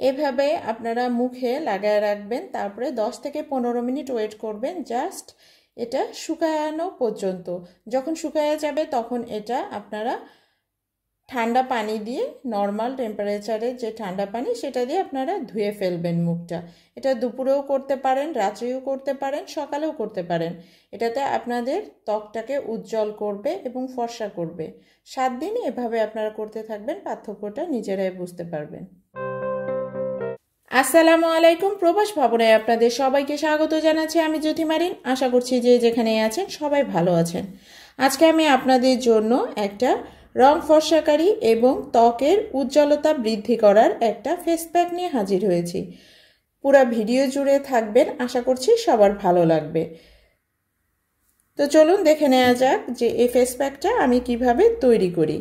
এভাবে আপনারা মুখে লাগায় রাখবেন, তারপরে 10 থেকে পনেরো মিনিট ওয়েট করবেন, জাস্ট এটা শুকানো পর্যন্ত। যখন শুকায়া যাবে, তখন এটা আপনারা ঠান্ডা পানি দিয়ে নর্মাল টেম্পারেচারে যে ঠান্ডা পানি, সেটা দিয়ে আপনারা ধুয়ে ফেলবেন মুখটা। এটা দুপুরেও করতে পারেন, রাত্রেও করতে পারেন, সকালেও করতে পারেন। এটাতে আপনাদের ত্বকটাকে উজ্জ্বল করবে এবং ফর্সা করবে। সাত দিন এভাবে আপনারা করতে থাকবেন, পার্থক্যটা নিজেরাই বুঝতে পারবেন। আসসালামু আলাইকুম, প্রবাস ভবনে আপনাদের সবাইকে স্বাগত জানাচ্ছি আমি জ্যোতি মারিন। আশা করছি যে যেখানে আছেন সবাই ভালো আছেন। আজকে আমি আপনাদের জন্য একটা রং ফর্সাকারী এবং ত্বকের উজ্জ্বলতা বৃদ্ধি করার একটা ফেস প্যাক নিয়ে হাজির হয়েছি। পুরো ভিডিও জুড়ে থাকবেন, আশা করছি সবার ভালো লাগবে। তো চলুন দেখে নেওয়া যাক যে এই ফেস প্যাকটা আমি কীভাবে তৈরি করি।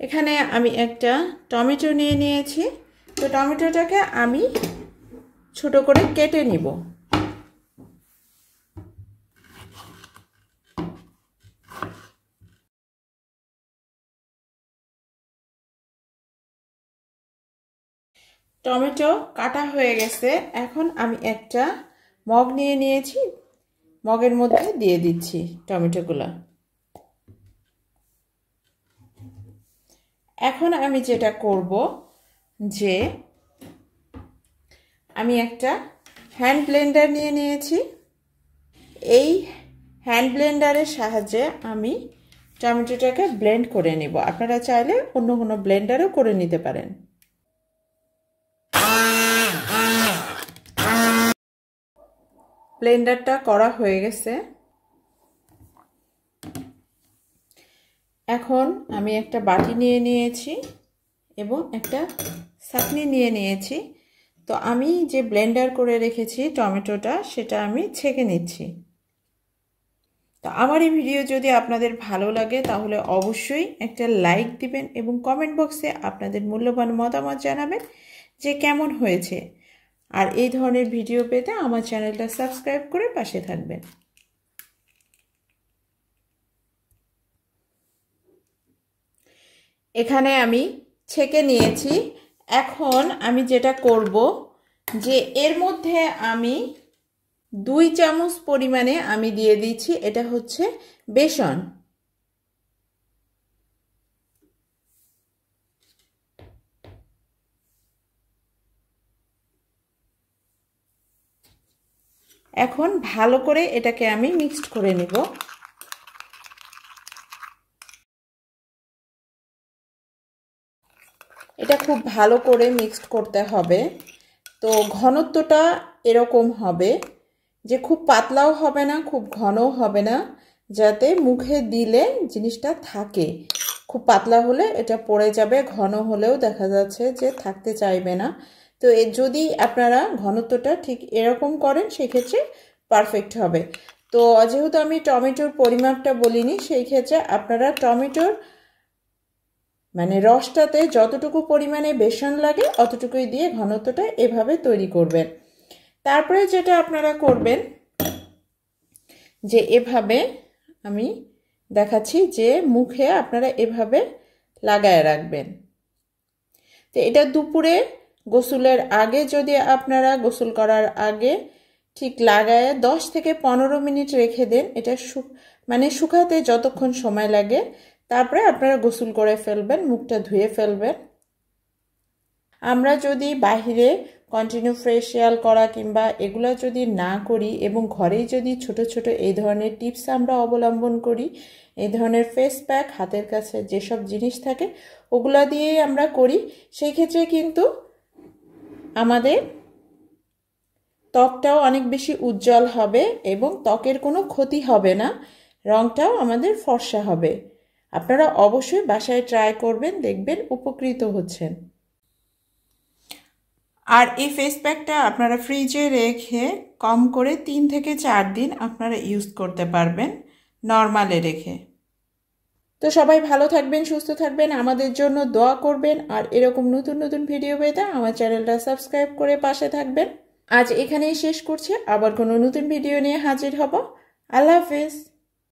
এখানে আমি একটা টমেটো নিয়ে নিয়েছি। তো টমেটোটাকে আমি ছোট করে কেটে নিব। টমেটো কাটা হয়ে গেছে। এখন আমি একটা মগ নিয়ে নিয়েছি। মগের মধ্যে দিয়ে দিচ্ছি টমেটোগুলো। এখন আমি যেটা করব যে আমি একটা হ্যান্ড ব্লেন্ডার নিয়ে নিয়েছি। এই হ্যান্ড ব্লেন্ডারের সাহায্যে আমি টমেটোটাকে ব্লেন্ড করে নিব। আপনারা চাইলে অন্য কোনো ব্লেন্ডারও করে নিতে পারেন। ব্লেন্ডারটা করা হয়ে গেছে। এখন আমি একটা বাটি নিয়ে নিয়েছি এবং একটা চাটনি নিয়ে নিয়েছি। তো আমি যে ব্লেন্ডার করে রেখেছি টমেটোটা, সেটা আমি ছেঁকে নিচ্ছি। তো আমার এই ভিডিও যদি আপনাদের ভালো লাগে, তাহলে অবশ্যই একটা লাইক দিবেন এবং কমেন্ট বক্সে আপনাদের মূল্যবান মতামত জানাবেন যে কেমন হয়েছে। আর এই ধরনের ভিডিও পেতে আমার চ্যানেলটা সাবস্ক্রাইব করে পাশে থাকবেন। এখানে আমি ছেঁকে নিয়েছি। এখন আমি যেটা করব যে এর মধ্যে আমি দুই চামচ পরিমাণে আমি দিয়ে দিচ্ছি, এটা হচ্ছে বেসন। এখন ভালো করে এটাকে আমি মিক্সড করে নিব। এটা খুব ভালো করে মিক্সড করতে হবে। তো ঘনত্বটা এরকম হবে যে খুব পাতলাও হবে না, খুব ঘনও হবে না, যাতে মুখে দিলে জিনিসটা থাকে। খুব পাতলা হলে এটা পড়ে যাবে, ঘন হলেও দেখা যাচ্ছে যে থাকতে চাইবে না। তো এ যদি আপনারা ঘনত্বটা ঠিক এরকম করেন, সেক্ষেত্রে পারফেক্ট হবে। তো যেহেতু আমি টমেটোর পরিমাপটা বলিনি, সেই ক্ষেত্রে আপনারা টমেটোর মানে রসটাতে যতটুকু পরিমাণে বেসন লাগে, অতটুকুই দিয়ে ঘনত্বটা এভাবে তৈরি করবেন। তারপরে যেটা আপনারা করবেন, যে এভাবে আমি দেখাচ্ছি যে মুখে আপনারা এভাবে লাগায় রাখবেন। তো এটা দুপুরে গোসলের আগে যদি আপনারা গোসল করার আগে ঠিক লাগায় দশ থেকে পনেরো মিনিট রেখে দেন, এটা মানে শুকাতে যতক্ষণ সময় লাগে তারপরে আপনারা গোসল করে ফেলবেন, মুখটা ধুয়ে ফেলবেন। আমরা যদি বাহিরে কন্টিনিউ ফেসিয়াল করা কিংবা এগুলো যদি না করি এবং ঘরেই যদি ছোট ছোট এই ধরনের টিপস আমরা অবলম্বন করি, এই ধরনের ফেস প্যাক হাতের কাছে যেসব জিনিস থাকে, ওগুলা দিয়েই আমরা করি, সেই ক্ষেত্রে কিন্তু আমাদের ত্বকটাও অনেক বেশি উজ্জ্বল হবে এবং ত্বকের কোনো ক্ষতি হবে না, রংটাও আমাদের ফর্সা হবে। আপনারা অবশ্যই বাসায় ট্রাই করবেন, দেখবেন উপকৃত হচ্ছেন। আর এই ফেস প্যাকটা আপনারা ফ্রিজে রেখে কম করে তিন থেকে চার দিন আপনারা ইউজ করতে পারবেন নর্মালে রেখে। তো সবাই ভালো থাকবেন, সুস্থ থাকবেন, আমাদের জন্য দোয়া করবেন, আর এরকম নতুন নতুন ভিডিও পেতে আমার চ্যানেলটা সাবস্ক্রাইব করে পাশে থাকবেন। আজ এখানেই শেষ করছি, আবার কোনো নতুন ভিডিও নিয়ে হাজির হব। আল্লাহ হাফিজ।